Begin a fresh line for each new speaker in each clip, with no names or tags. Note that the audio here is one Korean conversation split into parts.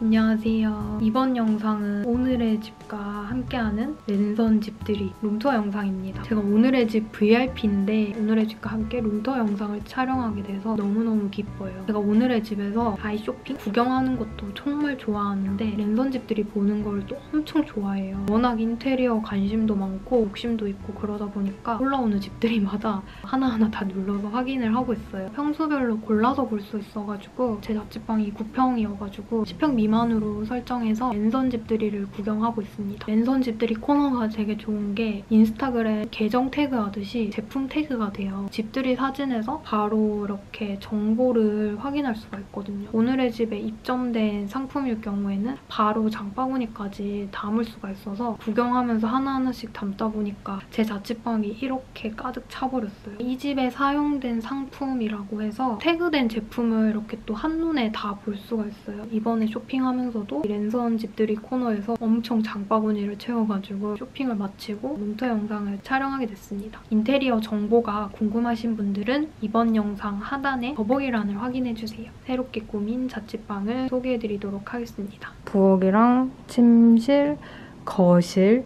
안녕하세요. 이번 영상은 오늘의 집과 함께하는 랜선 집들이 룸투어 영상입니다. 제가 오늘의 집 VIP인데 오늘의 집과 함께 룸투어 영상을 촬영하게 돼서 너무너무 기뻐요. 제가 오늘의 집에서 아이 쇼핑 구경하는 것도 정말 좋아하는데 랜선 집들이 보는 걸 또 엄청 좋아해요. 워낙 인테리어 관심도 많고 욕심도 있고 그러다 보니까 올라오는 집들이마다 하나하나 다 눌러서 확인을 하고 있어요. 평수별로 골라서 볼 수 있어가지고 제 자취방이 9평이어가지고 10평 미만 으로 설정해서 랜선 집들이를 구경하고 있습니다. 랜선 집들이 코너가 되게 좋은 게 인스타그램 계정 태그하듯이 제품 태그가 돼요. 집들이 사진에서 바로 이렇게 정보를 확인할 수가 있거든요. 오늘의 집에 입점된 상품일 경우에는 바로 장바구니까지 담을 수가 있어서 구경하면서 하나하나씩 담다 보니까 제 자취방이 이렇게 가득 차버렸어요. 이 집에 사용된 상품이라고 해서 태그된 제품을 이렇게 또 한눈에 다 볼 수가 있어요. 이번에 쇼핑 하면서도 랜선 집들이 코너에서 엄청 장바구니를 채워가지고 쇼핑을 마치고 룸투어 영상을 촬영하게 됐습니다. 인테리어 정보가 궁금하신 분들은 이번 영상 하단에 더보기란을 확인해주세요. 새롭게 꾸민 자취방을 소개해드리도록 하겠습니다. 부엌이랑 침실, 거실,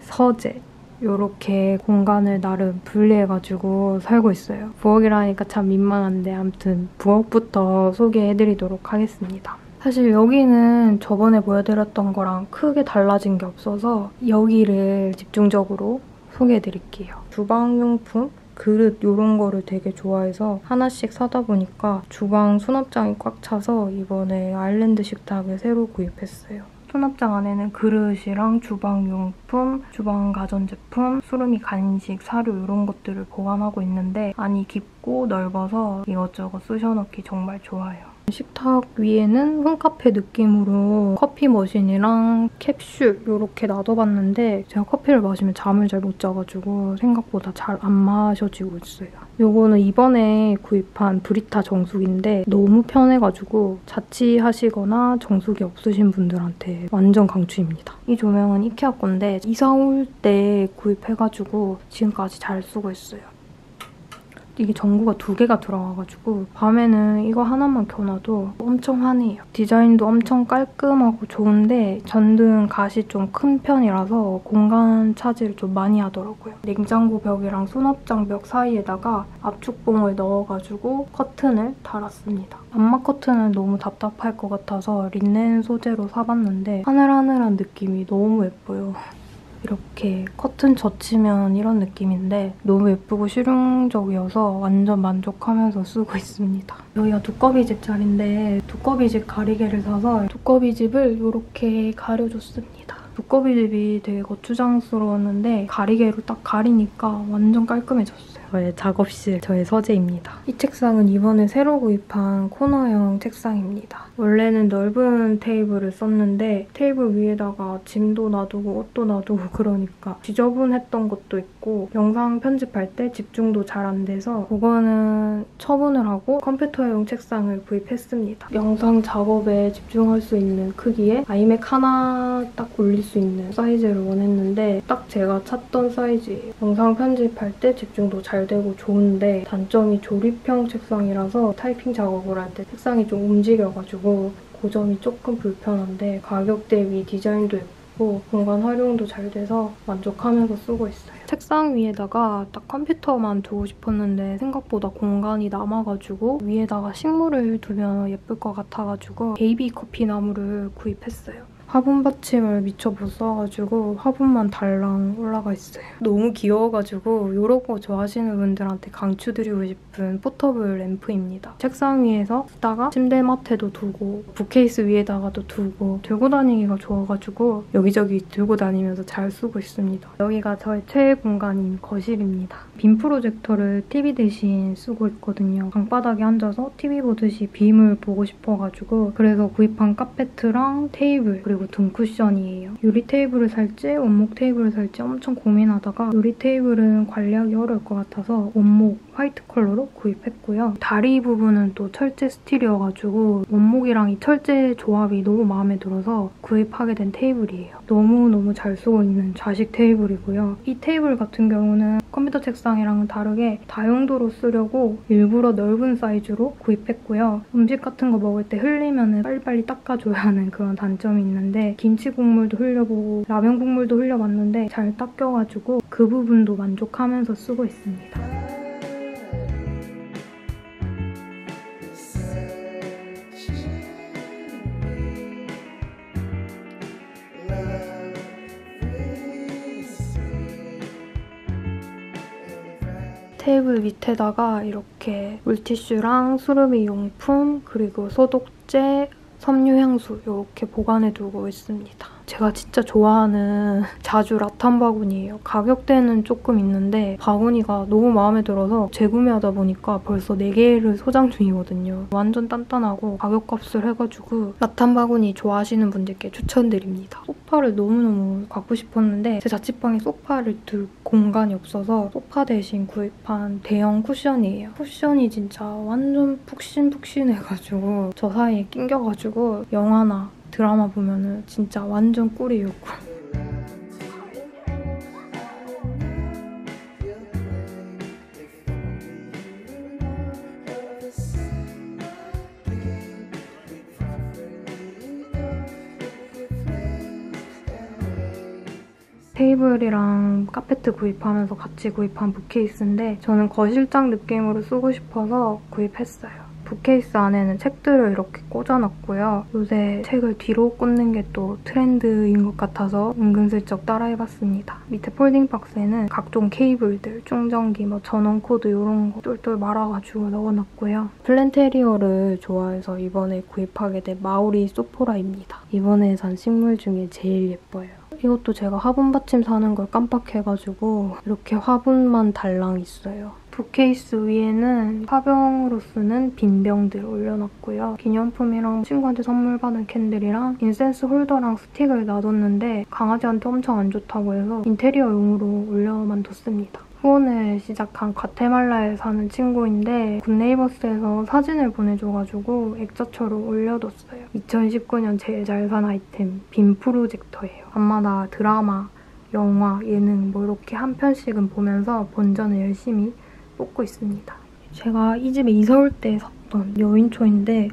서재 이렇게 공간을 나름 분리해가지고 살고 있어요. 부엌이라니까 참 민망한데 아무튼 부엌부터 소개해드리도록 하겠습니다. 사실 여기는 저번에 보여드렸던 거랑 크게 달라진 게 없어서 여기를 집중적으로 소개해드릴게요. 주방용품, 그릇 이런 거를 되게 좋아해서 하나씩 사다 보니까 주방 수납장이 꽉 차서 이번에 아일랜드 식탁을 새로 구입했어요. 수납장 안에는 그릇이랑 주방용품, 주방 가전제품, 수름이 간식, 사료 이런 것들을 보관하고 있는데 안이 깊고 넓어서 이것저것 쑤셔넣기 정말 좋아요. 식탁 위에는 홈카페 느낌으로 커피 머신이랑 캡슐 이렇게 놔둬봤는데 제가 커피를 마시면 잠을 잘 못 자가지고 생각보다 잘 안 마셔지고 있어요. 이거는 이번에 구입한 브리타 정수기인데 너무 편해가지고 자취하시거나 정수기 없으신 분들한테 완전 강추입니다. 이 조명은 이케아 건데 이사 올 때 구입해가지고 지금까지 잘 쓰고 있어요. 이게 전구가 두 개가 들어가가지고 밤에는 이거 하나만 켜놔도 엄청 환해요. 디자인도 엄청 깔끔하고 좋은데 전등 가시 좀큰 편이라서 공간 차지를 좀 많이 하더라고요. 냉장고 벽이랑 수납장 벽 사이에다가 압축봉을 넣어가지고 커튼을 달았습니다. 암막 커튼은 너무 답답할 것 같아서 린넨 소재로 사봤는데 하늘하늘한 느낌이 너무 예뻐요. 이렇게 커튼 젖히면 이런 느낌인데 너무 예쁘고 실용적이어서 완전 만족하면서 쓰고 있습니다. 여기가 두꺼비집 자리인데 두꺼비집 가리개를 사서 두꺼비집을 이렇게 가려줬습니다. 두꺼비집이 되게 거추장스러웠는데 가리개로 딱 가리니까 완전 깔끔해졌어요. 저의 작업실, 저의 서재입니다. 이 책상은 이번에 새로 구입한 코너형 책상입니다. 원래는 넓은 테이블을 썼는데 테이블 위에다가 짐도 놔두고 옷도 놔두고 그러니까 지저분했던 것도 있고 영상 편집할 때 집중도 잘 안 돼서 그거는 처분을 하고 컴퓨터용 책상을 구입했습니다. 영상 작업에 집중할 수 있는 크기에 iMac 하나 딱 올릴 수 있는 사이즈를 원했는데 딱 제가 찾던 사이즈예요. 영상 편집할 때 집중도 잘 되고 좋은데 단점이 조립형 책상이라서 타이핑 작업을 할 때 책상이 좀 움직여가지고 그 점이 조금 불편한데 가격 대비 디자인도 공간 활용도 잘 돼서 만족하면서 쓰고 있어요. 책상 위에다가 딱 컴퓨터만 두고 싶었는데 생각보다 공간이 남아가지고 위에다가 식물을 두면 예쁠 것 같아가지고 베이비 커피 나무를 구입했어요. 화분 받침을 미처 못 써가지고 화분만 달랑 올라가 있어요. 너무 귀여워가지고 이런 거 좋아하시는 분들한테 강추드리고 싶은 portable 램프입니다. 책상 위에서 쓰다가 침대 맡에도 두고 bookcase 위에다가도 두고 들고 다니기가 좋아가지고 여기저기 들고 다니면서 잘 쓰고 있습니다. 여기가 저의 최애 공간인 거실입니다. 빔 프로젝터를 TV 대신 쓰고 있거든요. 방바닥에 앉아서 TV 보듯이 빔을 보고 싶어가지고 그래서 구입한 카페트랑 테이블 그리고 등 쿠션이에요. 유리 테이블을 살지 원목 테이블을 살지 엄청 고민하다가 유리 테이블은 관리하기 어려울 것 같아서 원목 화이트 컬러로 구입했고요. 다리 부분은 또 철제 스틸이어가지고 원목이랑 이 철제 조합이 너무 마음에 들어서 구입하게 된 테이블이에요. 너무너무 잘 쓰고 있는 좌식 테이블이고요. 이 테이블 같은 경우는 컴퓨터 책상이랑은 다르게 다용도로 쓰려고 일부러 넓은 사이즈로 구입했고요. 음식 같은 거 먹을 때 흘리면 빨리빨리 닦아줘야 하는 그런 단점이 있는데 김치 국물도 흘려보고 라면 국물도 흘려봤는데 잘 닦여가지고 그 부분도 만족하면서 쓰고 있습니다. 테이블 밑에다가 이렇게 물티슈랑 수르미 용품 그리고 소독제, 섬유향수 이렇게 보관해두고 있습니다. 제가 진짜 좋아하는 자주 라탄 바구니예요. 가격대는 조금 있는데 바구니가 너무 마음에 들어서 재구매하다 보니까 벌써 4개를 소장 중이거든요. 완전 단단하고 가격값을 해가지고 라탄 바구니 좋아하시는 분들께 추천드립니다. 소파를 너무너무 갖고 싶었는데 제 자취방에 소파를 둘 공간이 없어서 소파 대신 구입한 대형 쿠션이에요. 쿠션이 진짜 완전 푹신푹신해가지고 저 사이에 낑겨가지고 영화나 드라마 보면은 진짜 완전 꿀이에요, 꿀. 테이블이랑 카페트 구입하면서 같이 구입한 bookcase인데 저는 거실장 느낌으로 쓰고 싶어서 구입했어요. bookcase 안에는 책들을 이렇게 꽂아놨고요. 요새 책을 뒤로 꽂는 게 또 트렌드인 것 같아서 은근슬쩍 따라해봤습니다. 밑에 folding 박스에는 각종 케이블들, 충전기, 뭐 전원 코드 이런 거 똘똘 말아가지고 넣어놨고요. planterior를 좋아해서 이번에 구입하게 된 마오리 소포라입니다. 이번에 산 식물 중에 제일 예뻐요. 이것도 제가 화분 받침 사는 걸 깜빡해가지고 이렇게 화분만 달랑 있어요. bookcase 위에는 화병으로 쓰는 빈 병들 올려놨고요. 기념품이랑 친구한테 선물 받은 캔들이랑 incense holder랑 스틱을 놔뒀는데 강아지한테 엄청 안 좋다고 해서 인테리어용으로 올려만 뒀습니다. 후원을 시작한 과테말라에 사는 친구인데 굿네이버스에서 사진을 보내줘가지고 액자처럼 올려뒀어요. 2019년 제일 잘 산 아이템 빔 프로젝터예요. 밤마다 드라마, 영화, 예능 뭐 이렇게 한 편씩은 보면서 본전을 열심히 뽑고 있습니다. 제가 이 집에 이사 올 때 샀던 여인초인데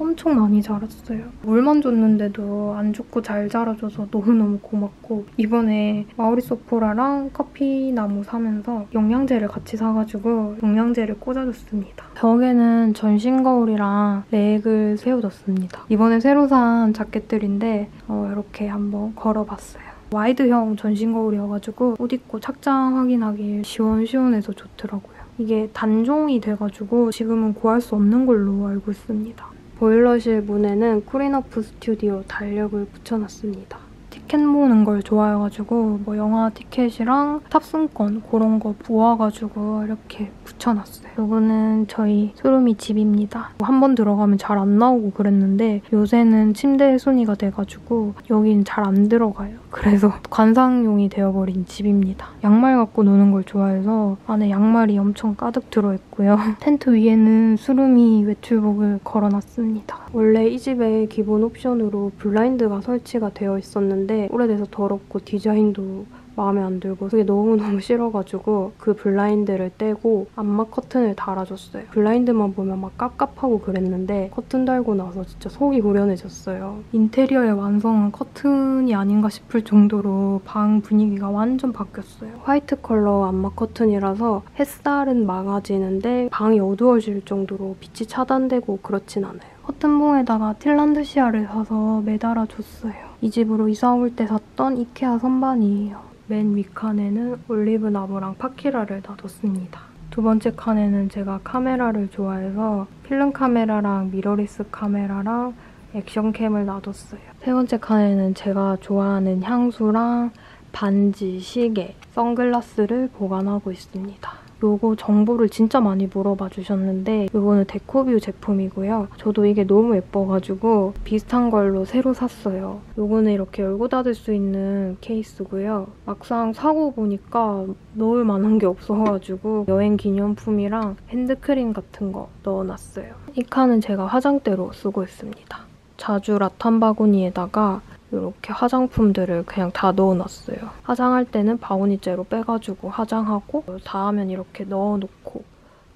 엄청 많이 자랐어요. 물만 줬는데도 안 죽고 잘 자라줘서 너무너무 고맙고 이번에 마우리소포라랑 커피나무 사면서 영양제를 같이 사가지고 영양제를 꽂아줬습니다. 벽에는 전신 거울이랑 렉을 세워뒀습니다. 이번에 새로 산 자켓들인데 어, 이렇게 한번 걸어봤어요. wide형 전신 거울이어가지고 옷 입고 착장 확인하기 시원시원해서 좋더라고요. 이게 단종이 돼가지고 지금은 구할 수 없는 걸로 알고 있습니다. 보일러실 문에는 Cool Enough Studio 달력을 붙여놨습니다. 티켓 모으는 걸 좋아해가지고 뭐 영화 티켓이랑 탑승권 그런 거 모아가지고 이렇게 붙여놨어요. 이거는 저희 소름이 집입니다. 한 번 들어가면 잘 안 나오고 그랬는데 요새는 침대 순위가 돼가지고 여긴 잘 안 들어가요. 그래서 관상용이 되어버린 집입니다. 양말 갖고 노는 걸 좋아해서 안에 양말이 엄청 가득 들어있고요. 텐트 위에는 수름이 외출복을 걸어놨습니다. 원래 이 집에 기본 옵션으로 블라인드가 설치가 되어 있었는데 오래돼서 더럽고 디자인도 마음에 안 들고 그게 너무너무 싫어가지고 그 블라인드를 떼고 암막 커튼을 달아줬어요. 블라인드만 보면 막 깝깝하고 그랬는데 커튼 달고 나서 진짜 속이 후련해졌어요. 인테리어의 완성은 커튼이 아닌가 싶을 정도로 방 분위기가 완전 바뀌었어요. 화이트 컬러 암막 커튼이라서 햇살은 막아지는데 방이 어두워질 정도로 빛이 차단되고 그렇진 않아요. 커튼봉에다가 틸란드시아를 사서 매달아 줬어요. 이 집으로 이사 올 때 샀던 이케아 선반이에요. 맨 윗칸에는 올리브 나무랑 파키라를 놔뒀습니다. 두 번째 칸에는 제가 카메라를 좋아해서 필름 카메라랑 미러리스 카메라랑 action cam을 놔뒀어요. 세 번째 칸에는 제가 좋아하는 향수랑 반지, 시계, 선글라스를 보관하고 있습니다. 요거 정보를 진짜 많이 물어봐 주셨는데 요거는 데코뷰 제품이고요. 저도 이게 너무 예뻐가지고 비슷한 걸로 새로 샀어요. 요거는 이렇게 열고 닫을 수 있는 케이스고요. 막상 사고 보니까 넣을 만한 게 없어가지고 여행 기념품이랑 핸드크림 같은 거 넣어놨어요. 이 칸은 제가 화장대로 쓰고 있습니다. 자주 라탄 바구니에다가 이렇게 화장품들을 그냥 다 넣어놨어요. 화장할 때는 바구니째로 빼가지고 화장하고 다 하면 이렇게 넣어놓고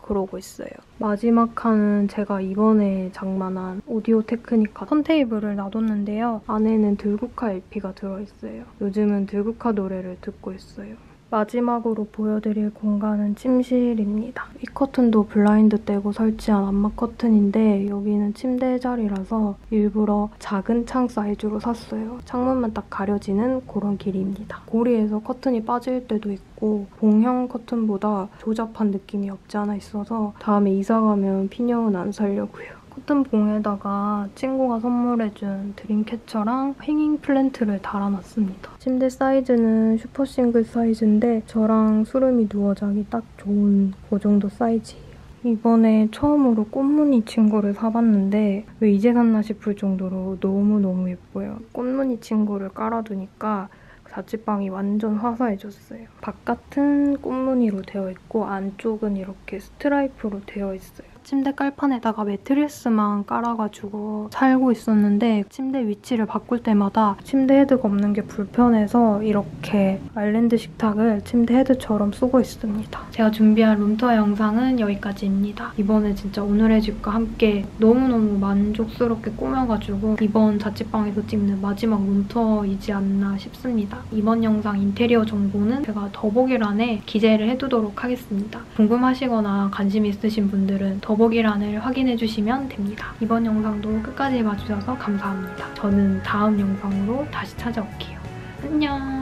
그러고 있어요. 마지막 칸은 제가 이번에 장만한 오디오 테크니카 턴테이블을 놔뒀는데요. 안에는 들국화 LP가 들어있어요. 요즘은 들국화 노래를 듣고 있어요. 마지막으로 보여드릴 공간은 침실입니다. 이 커튼도 블라인드 떼고 설치한 암막 커튼인데 여기는 침대 자리라서 일부러 작은 창 사이즈로 샀어요. 창문만 딱 가려지는 그런 길이입니다. 고리에서 커튼이 빠질 때도 있고 봉형 커튼보다 조잡한 느낌이 없지 않아 있어서 다음에 이사 가면 핀형은 안 사려고요. 커튼봉에다가 친구가 선물해준 드림캐쳐랑 hanging plant를 달아놨습니다. 침대 사이즈는 슈퍼 싱글 사이즈인데 저랑 수름이 누워 자기 딱 좋은 그 정도 사이즈예요. 이번에 처음으로 꽃무늬 침구를 사봤는데 왜 이제 샀나 싶을 정도로 너무너무 예뻐요. 꽃무늬 침구를 깔아두니까 자취방이 완전 화사해졌어요. 바깥은 꽃무늬로 되어 있고 안쪽은 이렇게 스트라이프로 되어 있어요. 침대 깔판에다가 매트리스만 깔아가지고 살고 있었는데 침대 위치를 바꿀 때마다 침대 헤드가 없는 게 불편해서 이렇게 아일랜드 식탁을 침대 헤드처럼 쓰고 있습니다. 제가 준비한 room tour 영상은 여기까지입니다. 이번에 진짜 오늘의 집과 함께 너무너무 만족스럽게 꾸며가지고 이번 자취방에서 찍는 마지막 room tour이지 않나 싶습니다. 이번 영상 인테리어 정보는 제가 더보기란에 기재를 해두도록 하겠습니다. 궁금하시거나 관심 있으신 분들은 더 더보기란을 확인해주시면 됩니다. 이번 영상도 끝까지 봐주셔서 감사합니다. 저는 다음 영상으로 다시 찾아올게요. 안녕!